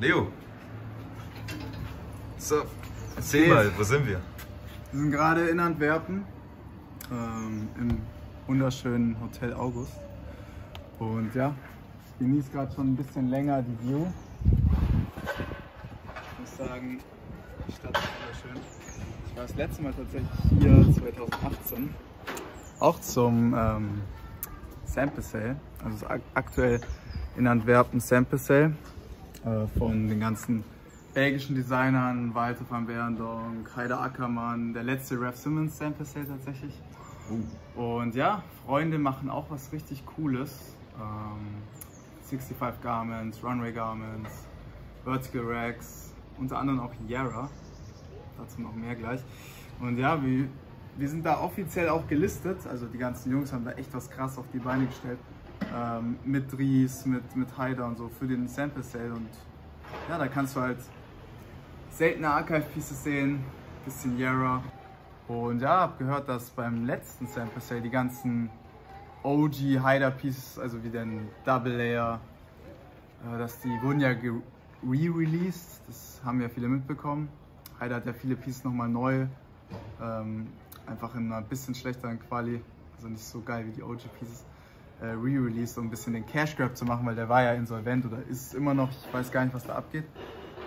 Leo. So, erzähl mal, wo sind wir? Wir sind gerade in Antwerpen ähm, im wunderschönen Hotel August. Und ja, ich genieße gerade schon ein bisschen länger die View. Ich muss sagen, die Stadt ist wunderschön. Ich war das letzte Mal tatsächlich hier 2018. Auch zum ähm, Sample Sale. Also aktuell in Antwerpen Sample Sale von den ganzen belgischen Designern, Walter van Berendonk, Heider Ackermann, der letzte Raf Simmons Sample Sale tatsächlich. Und ja, Freunde machen auch was richtig Cooles. Ähm, 65 Garments, Runway Garments, Vertical Racks, unter anderem auch Yara. Dazu noch mehr gleich. Und ja, wir, wir sind da offiziell auch gelistet. Also die ganzen Jungs haben da echt was krass auf die Beine gestellt. Ähm, mit Dries, mit, mit Haider und so für den Sample Sale. Und ja, da kannst du halt seltene Archive-Pieces sehen, bisschen Yara. Und ja, hab gehört, dass beim letzten Sample Sale die ganzen OG Hider Pieces, also wie den Double Layer, äh, dass die wurden ja re-released, das haben ja viele mitbekommen. Hider hat ja viele Pieces nochmal neu, ähm, einfach in einer bisschen schlechteren Quali, also nicht so geil wie die OG Pieces, äh, re-released, um ein bisschen den Cash Grab zu machen, weil der war ja insolvent oder ist immer noch, ich weiß gar nicht, was da abgeht.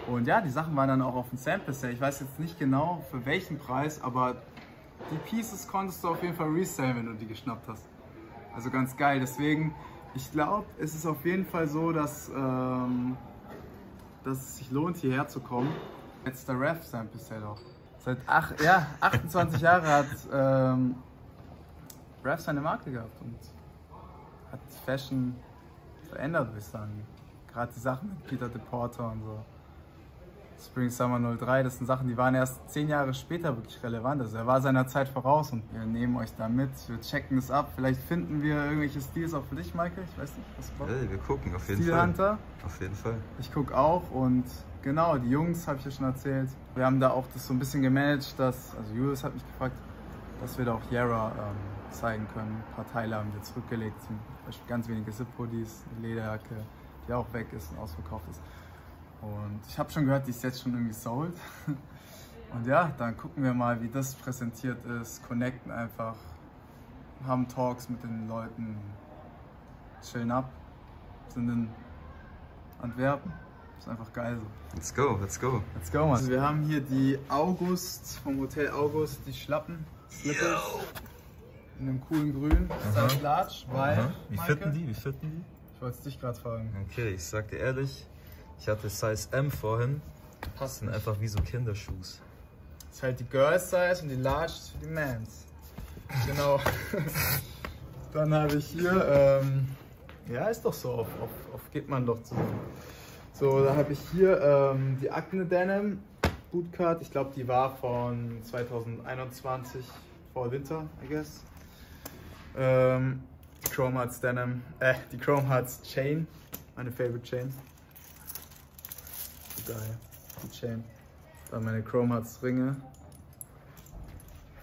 Und ja, die Sachen waren dann auch auf dem Sample Sale. Ich weiß jetzt nicht genau für welchen Preis, aber die Pieces konntest du auf jeden Fall resellen, wenn du die geschnappt hast. Also ganz geil. Deswegen, ich glaube, es ist auf jeden Fall so, dass, ähm, dass es sich lohnt, hierher zu kommen. Jetzt der Ref Sample Sale auch. Seit ach, ja, 28 Jahren hat ähm, Ref seine Marke gehabt und Fashion verändert, würde ich sagen. Gerade die Sachen mit Peter DePorter und so. Spring Summer 03, das sind Sachen, die waren erst zehn Jahre später wirklich relevant. Also er war seiner Zeit voraus und wir nehmen euch da mit, wir checken es ab. Vielleicht finden wir irgendwelche Stils auch für dich, Michael. Ich weiß nicht, was du hey, Wir gucken, auf jeden Fall. Hunter. Auf jeden Fall. Ich gucke auch und genau, die Jungs habe ich ja schon erzählt. Wir haben da auch das so ein bisschen gemanagt, dass, also Julius hat mich gefragt, dass wir da auch Yara ähm, zeigen können. Ein paar Teile haben wir zurückgelegt, zum Beispiel ganz wenige Zip-Hoodies, eine Lederjacke, die auch weg ist und ausverkauft ist. Und ich habe schon gehört, die ist jetzt schon irgendwie sold. Und ja, dann gucken wir mal, wie das präsentiert ist, connecten einfach, haben Talks mit den Leuten, chillen ab, sind in Antwerpen. Ist einfach geil so. Let's go, let's go. Let's go, man. Also wir haben hier die August vom Hotel August, die Schlappen, Slippers. In einem coolen Grün, Size Large, weil. Wie fitten die? Wie fitten die? Ich wollte es dich gerade fragen. Okay, ich sag dir ehrlich, ich hatte Size M vorhin. Passen einfach wie so Kinderschuhs. Das ist halt die Girls Size und die Large ist für die Mans. Genau. Dann habe ich hier, ähm, ja, ist doch so, auf, auf, auf geht man doch zusammen. So, da habe ich hier ähm, die Acne Denim Bootcut. Ich glaube, die war von 2021, vor Winter, I guess. Ähm, die Chrome Hearts Denim, äh, die Chrome Hearts Chain, meine favorite Chain geil. Die Chain. Dann meine Chrome Hearts Ringe.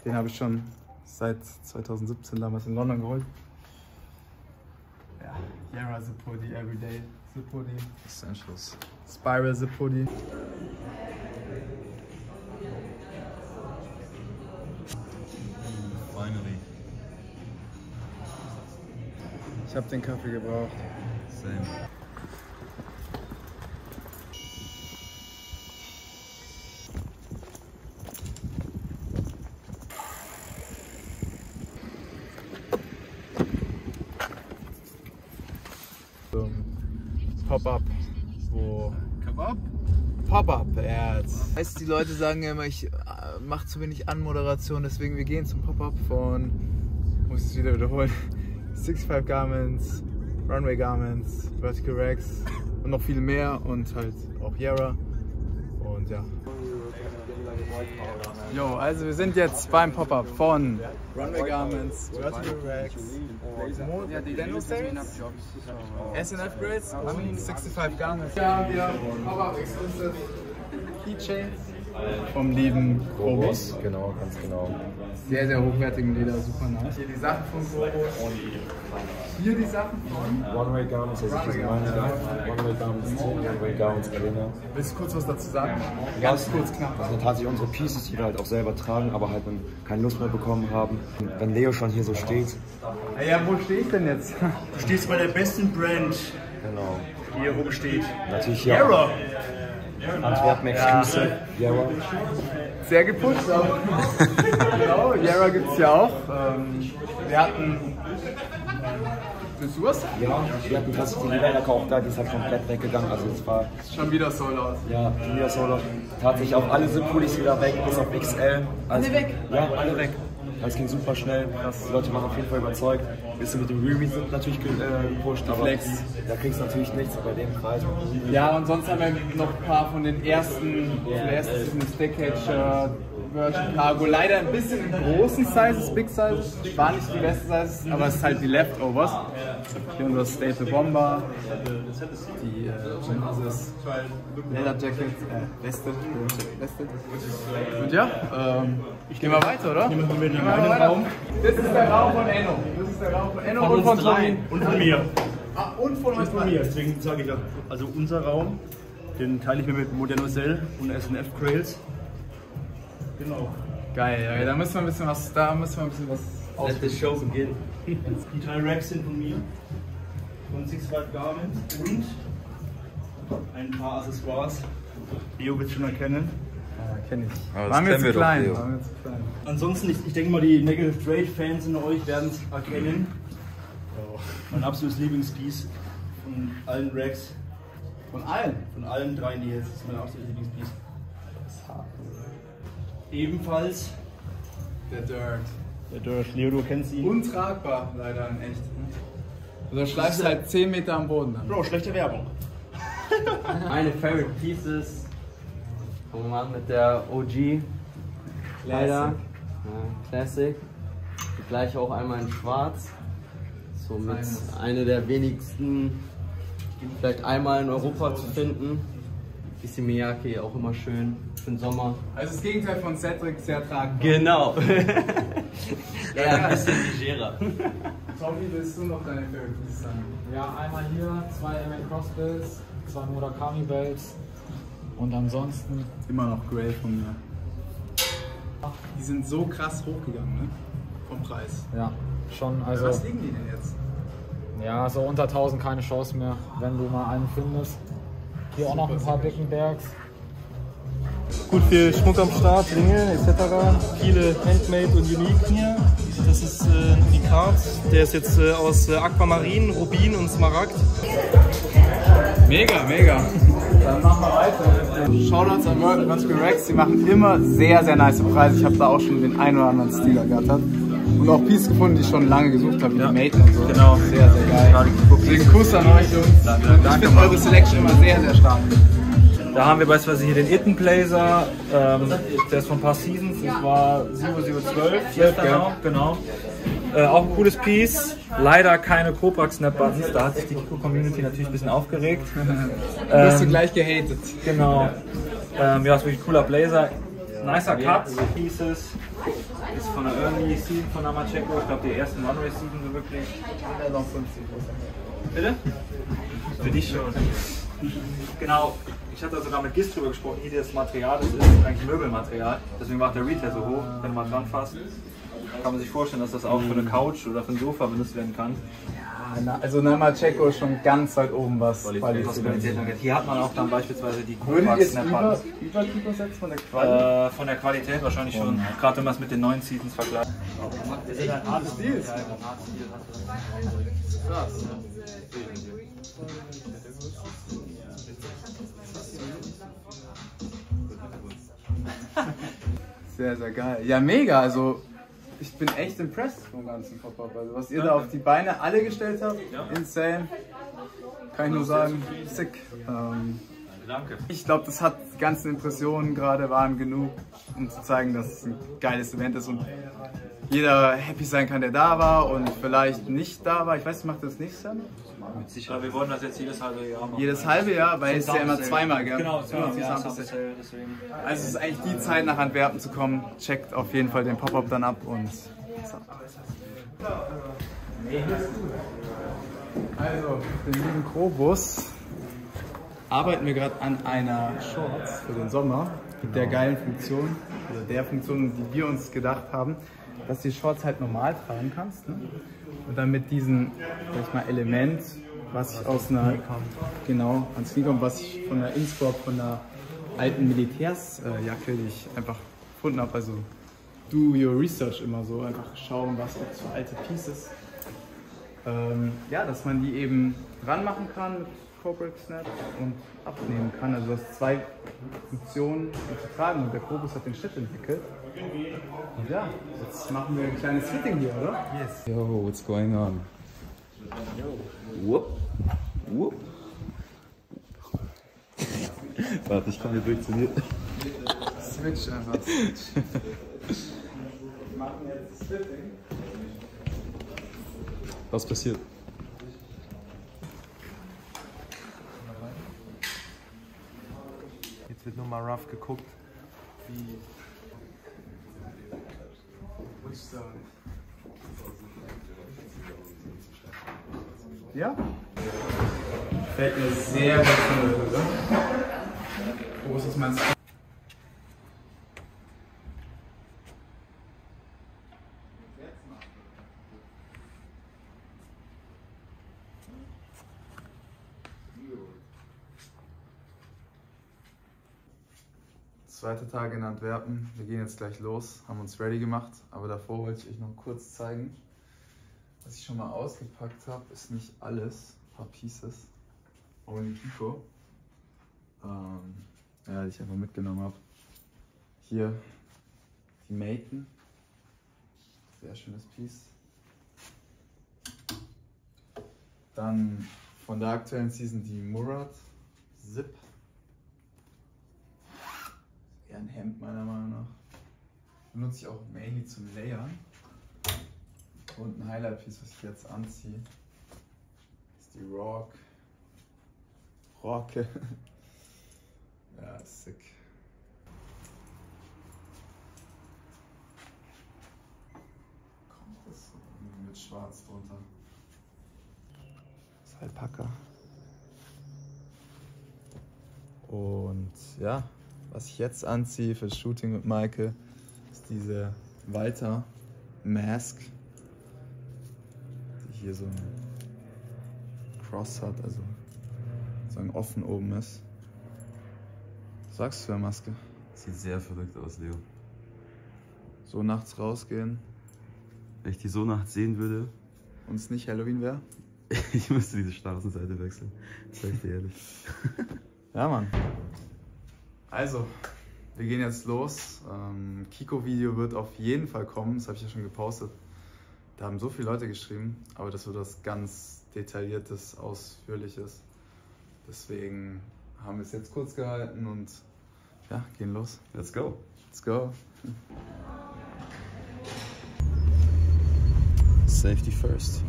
Den habe ich schon seit 2017 damals in London geholt. Ja, Yara Zip Hoodie, Everyday Zip Hoodie. Essentials. Spiral Zip Ich habe den Kaffee gebraucht. Same. Pop-up, wo. Kebab? Pop-up, ja. Weißt die Leute sagen ja immer, ich äh, mache zu wenig Anmoderation, deswegen wir gehen zum Pop-up von, muss ich es wieder wiederholen, 65 Garments, Runway Garments, Vertical Racks und noch viel mehr und halt auch Yara und ja. Jo, also wir sind jetzt beim Pop-Up von Runway Garments, Vertical Racks, Daniel Sales, SNF Grades und 65 Garments. Ja, wir haben Pop-Up Exclusive Keychains vom lieben Krobos. Genau, ganz genau. Sehr, sehr hochwertigen Leder, super nice. Hier die Sachen von Krobos. Hier die Sachen von. One-Way Garments, also ich meine One-Way Garments 10, One-Way Garments Arena. Willst du kurz was dazu sagen? Ganz kurz, knapp. Das sind tatsächlich unsere Pieces, die wir halt auch selber tragen, aber halt dann keine Lust mehr bekommen haben. Wenn Leo schon hier so steht, Ah Ja, wo stehe ich denn jetzt? Du stehst bei der besten Brand, genau. die hier rumsteht. Natürlich hier. Antwerpen Exclusive, Yarra. Sehr gepusht genau, Yara gibt es ja auch. Ähm, wir hatten. Du was? Ja, wir hatten tatsächlich die Lederjacke auch da, die ist halt komplett weggegangen. Also es war, Schon wieder sold out. ja, Liga Solo. Tatsächlich auch alle Zip-Pullis wieder weg, bis auf XL. alle weg? Ja, alle weg. Das ging super schnell. Die Leute waren auf jeden Fall überzeugt. Bisschen mit dem Riri sind natürlich äh, gepusht, aber Flex. da kriegst du natürlich nichts bei dem Preis. Ja, und sonst haben wir noch ein paar von den ersten, von der ersten Season Stickcatcher, Virgin Cargo. Leider ein bisschen in großen Sizes, Big Sizes. War nicht die besten Sizes, aber es ist halt die Leftovers. Hier unser Staple Bomber, die äh, Genesis Leather Jacket, äh, Weste, Weste. Und ja, ähm, ich gehe mal weiter, oder? Gehen wir den. Raum. Das ist der Raum von Enno. Das ist der Raum von Enno und von Tommy. Und von mir. Ah, und von euch Und von mir. Deswegen sage ich ja, also unser Raum, den teile ich mir mit Moderno Cell und SNF Trails. Genau. Geil, ja, da müssen wir ein bisschen was, da müssen wir ein bisschen was Let the show begin. Die drei Racks sind von mir. Von Six Five Garment und ein paar Accessoires. Leo wird schon erkennen. Kenne ich. Aber das Waren wir kennen zu wir doch, klein? Leo. Waren wir zu klein? Ansonsten, ich, ich denke mal, die Negative Trade Fans in euch werden es erkennen. Mein absolutes Lieblingspiece von allen Racks. Von allen. Von allen dreien, die jetzt, das ist mein absolutes Lieblingspiece. Ebenfalls Der Dirt. der Dirt. Leo, du kennst ihn. Untragbar, leider in echt. Also schleifst du halt 10 Meter am Boden dann. Bro, schlechte Werbung. Meine Favorite Pieces. Fangen wir mal an mit der OG. Leider. Ja, Classic. Die gleiche auch einmal in schwarz. Somit eine der wenigsten, vielleicht einmal in Europa zu finden. Ist die Miyake auch immer schön für den Sommer. Also das Gegenteil von Cedric, sehr tragbar. Genau. Eher ein bisschen legerer. Tommy, willst du noch deine Favorite Pieces sagen? Ja, einmal hier, zwei ML Crossbills, zwei Murakami Belts und ansonsten Immer noch Grey von mir. Die sind so krass hochgegangen, ne? Vom Preis. ja, schon, also Was liegen die denn jetzt? ja, so unter 1000 keine Chance mehr, wenn du mal einen findest. Hier auch noch ein paar Bickenbergs. Gut viel Schmuck am Start, Ringe etc. Viele Handmade und Unique hier. Das ist äh, ein Unikat. Der ist jetzt äh, aus äh, Aquamarin, Rubin und Smaragd. Mega, mega. Dann machen wir weiter. Shoutouts an World Advanced Rex, die machen immer sehr, sehr nice Preise. Ich habe da auch schon den einen oder anderen Stil ergattert. Und auch Pieces gefunden, die ich schon lange gesucht habe, wie die Maten und so. Genau. Sehr, sehr geil. Deswegen Kuss an euch Jungs. Ich finde eure Selection immer sehr, sehr stark. Da haben wir beispielsweise hier den Itten Blazer, ähm, der ist von ein paar Seasons, das war 0012, genau, genau. Äh, auch ein cooles Piece, leider keine Cobra Snap Buttons, da hat sich die Kiko Community natürlich ein bisschen aufgeregt. Wirst du Ähm, gleich gehatet. Genau. Ähm, ja, ist wirklich ein cooler Blazer. Nicer Cut, Pieces. Ist von der Early Season von Namacheco. Ich glaube, die ersten Runway Season so wirklich. Bitte? Für dich schon. Genau. Ich hatte sogar mit Gist drüber gesprochen, wie das Material das ist. Eigentlich Möbelmaterial. Deswegen macht der Retail so hoch, wenn mal dran fasst. Kann man sich vorstellen, dass das auch für eine Couch oder für ein Sofa benutzt werden kann. Na, Also Namacheco ist schon ganz weit oben, was Qualität angeht. Hier hat man auch dann beispielsweise die Würdet Cobra ihr es Snap über, Buttons. über Kiko setzen von der Qualität? Äh, von der Qualität wahrscheinlich schon. Gerade wenn man es mit den neuen Seasons vergleicht. Sehr, sehr geil. Ja, mega. Also, ich bin echt impressed vom ganzen Pop-Up. Also, was ihr da auf die Beine alle gestellt habt, insane. Kann ich nur sagen, sick. Ähm, Danke. Ich glaube, das hat die ganzen Impressionen gerade waren genug, um zu zeigen, dass es ein geiles Event ist und jeder happy sein kann, der da war und vielleicht nicht da war. Ich weiß, macht das nächstes Jahr noch? Ja, wir wollen das jetzt jedes halbe Jahr machen. Jedes halbe Jahr, weil es ist ja immer zweimal, gell? Genau, genau, ja, deswegen. Also es ist eigentlich die Zeit, nach Antwerpen zu kommen. Checkt auf jeden Fall den Pop-Up dann ab und... Also, den lieben Krobus arbeiten wir gerade an einer Shorts für den Sommer mit der geilen Funktion, oder der Funktion, die wir uns gedacht haben, dass du die Shorts halt normal tragen kannst ne? und dann mit diesem, sag ich mal, Element, was ich aus einer, genau, an Sneaker was ich von der Innsbruck, von der alten Militärsjacke, die ich einfach gefunden habe, also do your research immer so, einfach schauen, was gibt es für alte Pieces. Ähm, ja, dass man die eben ranmachen kann mit Corporate Snap und abnehmen kann. Also du hast zwei Funktionen zu tragen und der Kobus hat den Schnitt entwickelt. Und ja, jetzt machen wir ein kleines Fitting hier, oder? Yes. Yo, what's going on? Whoop. Whoop. Warte, ich komme hier durch zu dir. Switch einfach, Switch. wir machen jetzt das Fitting. Was passiert? Jetzt wird nochmal rough geguckt, wie Ja? Fällt mir sehr gut von der Hose. Wo ist das mein Spot? Zweiter Tag in Antwerpen. Wir gehen jetzt gleich los, haben uns ready gemacht. Aber davor wollte ich euch noch kurz zeigen, was ich schon mal ausgepackt habe. Ist nicht alles, ein paar Pieces. Only Kiko. Ähm, ja, die ich einfach mitgenommen habe. Hier die Maten. Sehr schönes Piece. Dann von der aktuellen Season die Murat Zip. Eher ein Hemd meiner Meinung nach. Benutze ich auch mainly zum Layern. Und ein Highlight-Piece, was ich jetzt anziehe, ist die Rock. Rocke. ja, sick. Kommt das mit Schwarz drunter. Das ist Alpaka. Und ja, was ich jetzt anziehe fürs Shooting mit Maike, ist diese Walter Mask, die hier so ein Cross hat, also sagen offen oben ist. Was sagst du zur Maske? Sieht sehr verrückt aus, Leo. So nachts rausgehen Wenn ich die so nachts sehen würde, und es nicht Halloween wäre? ich müsste diese Straßenseite wechseln. Sag ich dir ehrlich. Ja, Mann. Also, wir gehen jetzt los. Ähm, Kiko-Video wird auf jeden Fall kommen, das habe ich ja schon gepostet. Da haben so viele Leute geschrieben, aber das wird was ganz Detailliertes, Ausführliches. Deswegen haben wir es jetzt kurz gehalten und ja, gehen los. Let's go. Let's go. Safety first.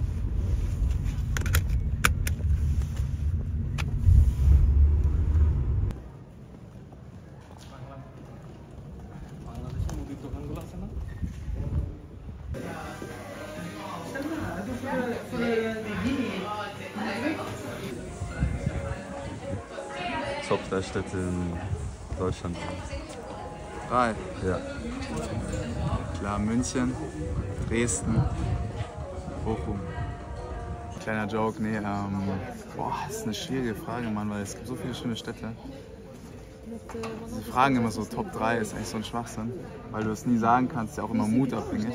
Top 3 Städte in Deutschland. Drei. Ja. Klar, München, Dresden, Bochum. Kleiner Joke, nee, ähm, boah, das ist eine schwierige Frage, Mann, weil es gibt so viele schöne Städte. Sie fragen immer so, Top 3 ist eigentlich so ein Schwachsinn, weil du es nie sagen kannst, ist ja auch immer mutabhängig.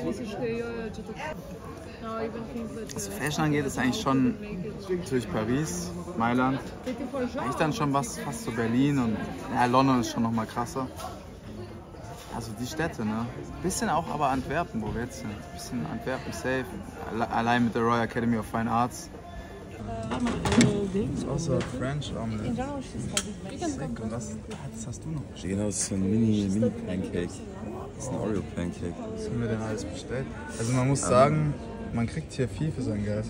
Was Fashion angeht, ist eigentlich schon natürlich Paris, Mailand. Eigentlich dann schon was fast so Berlin und ja, London ist schon nochmal krasser. Also die Städte, ne? Bisschen auch aber Antwerpen, wo wir jetzt sind. Bisschen Antwerpen safe. Alle- Allein mit der Royal Academy of Fine Arts Außer French Omelette. Sick. Und was, was hast du noch? Genau, das ist so ein Mini, Mini Pancake. Das ist ein Oreo Pancake. Was haben wir denn alles bestellt? Also man muss sagen, man kriegt hier viel für sein Geld.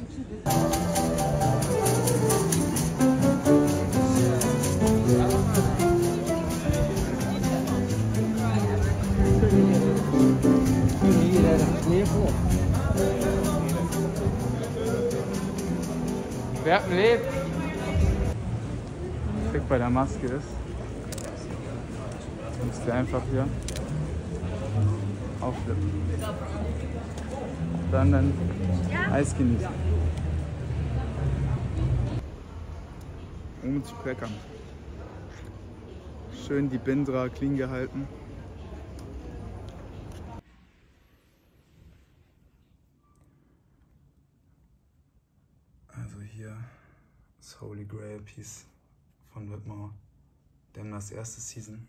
Wer lebt? Trick bei der Maske ist, musst du einfach hier auflippen. Dann dann Eis genießen. Ohne zu kleckern. Schön die Bindra clean gehalten. Also hier das Holy Grail Piece von Whitmore. Demners erste Season.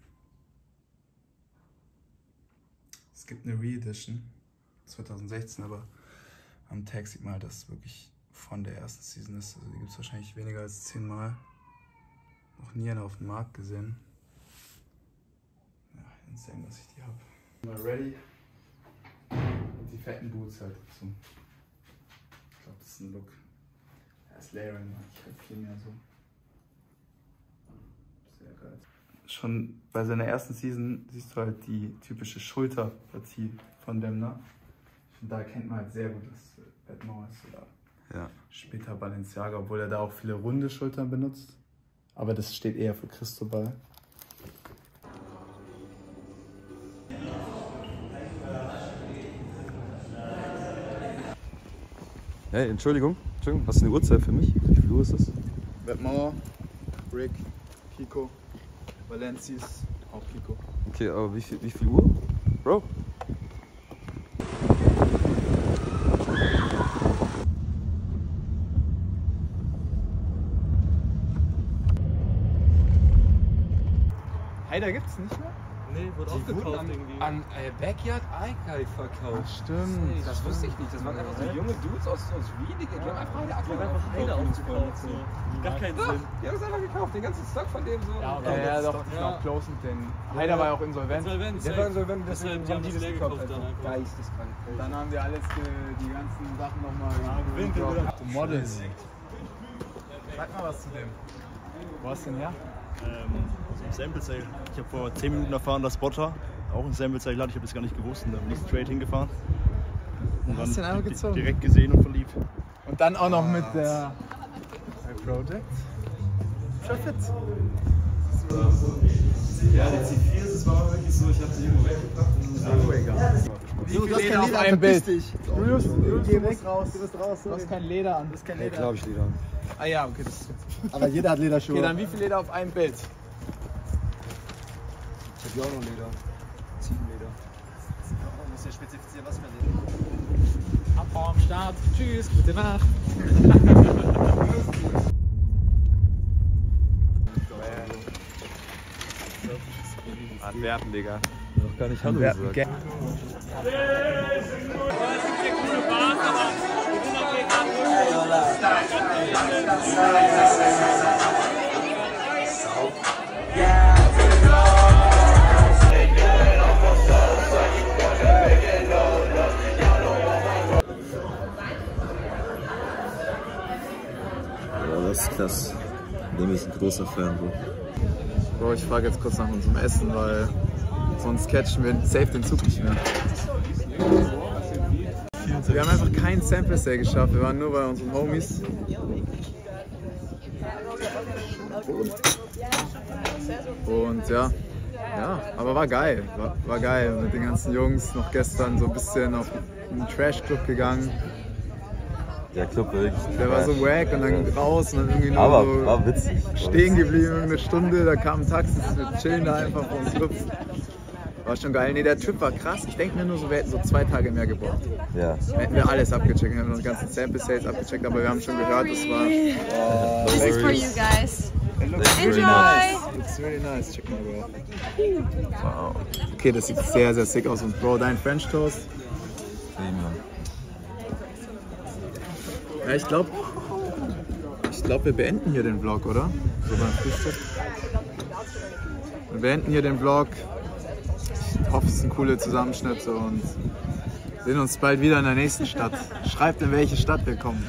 Es gibt eine Re-Edition 2016, aber am Tag sieht man halt, dass es wirklich von der ersten Season ist. Also die gibt es wahrscheinlich weniger als zehnmal. Noch nie einer auf dem Markt gesehen. Ja, insane, dass ich die habe. Mal ready. Und die fetten Boots halt dazu. Ich glaube, das ist ein Look. Das Layering mag ich halt viel mehr so. Sehr geil. Schon bei seiner ersten Season siehst du halt die typische Schulterpartie von Demner. Da erkennt man halt sehr gut, dass Batman ist oder Ja. später Balenciaga, obwohl er da auch viele runde Schultern benutzt. Aber das steht eher für Cristobal. Hey, Entschuldigung. Entschuldigung, hast du eine Uhrzeit für mich? Wie viel Uhr ist das? Batman, Rick, Kiko, Valencius, auch Kiko. Okay, aber wie viel, wie viel Uhr? Bro? Hey, da gibt's nicht mehr? Nee, wurde aufgekauft irgendwie. An äh, Backyard Archive verkauft. Stimmt. Das wusste ich nicht. Das waren einfach so junge Dudes aus, aus Wien, die, die haben einfach Die haben Aquarium einfach Heide aufgekauft. So. Gar keinen Doch, Sinn. die haben es einfach gekauft, den ganzen Stock von dem so. Ja, Ja, ja, doch, die sind auch close mit den. Heider war ja auch insolvent. Insolvenz. Der war insolvent, Das deswegen die haben die das leer gekauft. Geisteskrank. Dann haben die alles, die ganzen Sachen nochmal. Models. Sag mal was zu dem. Wo hast du denn her? Ähm, Sample Sale. Ich habe vor 10 Minuten erfahren, dass Spotter auch ein Sample Sale hat. Ich habe das gar nicht gewusst und dann bin ich straight hingefahren. Und Hast du den einfach di- gezogen? direkt gesehen und verliebt. Und dann auch noch mit der My Project. Schon fit. Ja, die C4, das war wirklich so, ich hab sie irgendwo weggebracht. Oh, egal. Wie viel Leder auf einem Bild? Julius, Julius, du musst raus, du musst raus. Du hast kein Leder an. Du hast kein Leder klar hab ich Lieder. Ah ja, okay, das ist jetzt. Aber jeder hat Lederschuhe. Okay, dann wie viel Leder auf einem Bild? Ich hab ja auch noch Leder. Ziegenleder. Man muss ja spezifizieren, was für ein Abbau am Start. Tschüss, gute Nacht. Antwerpen, Digga. Noch gar nicht Hallo gesagt. Das ist krass. Dem ist ein großer Fan, Bro. Bro, ich frage jetzt kurz nach unserem Essen, weil sonst catchen wir safe den Zug nicht mehr. Wir haben einfach kein Sample Sale geschafft, wir waren nur bei unseren Homies. Und ja, ja, aber war geil, war, war geil. Mit den ganzen Jungs noch gestern so ein bisschen auf einen Trash Club gegangen. Der Club war wirklich. Der war so wack und dann raus und dann irgendwie nur Aber so war witzig. stehen geblieben, eine Stunde, da kam ein Taxi, wir chillen da einfach vor uns Club. War schon geil. Nee, der Trip war krass. Ich denke mir nur so, wir hätten so zwei Tage mehr gebraucht. Ja. Hätten wir alles abgecheckt, wir haben die ganzen Sample Sales abgecheckt, aber wir haben schon gehört, das war. This is for you guys. It looks really Enjoy. nice. Looks really nice. Check mal, Bro. Wow. Okay, das sieht sehr, sehr sick aus. Und Bro, dein French Toast? Ja, ich glaube, ich glaube, wir beenden hier den Vlog, oder? So beim Frühstück. Wir beenden hier den Vlog. Hoffe, es ist ein cooler Zusammenschnitt und sehen uns bald wieder in der nächsten Stadt. Schreibt, in welche Stadt wir kommen.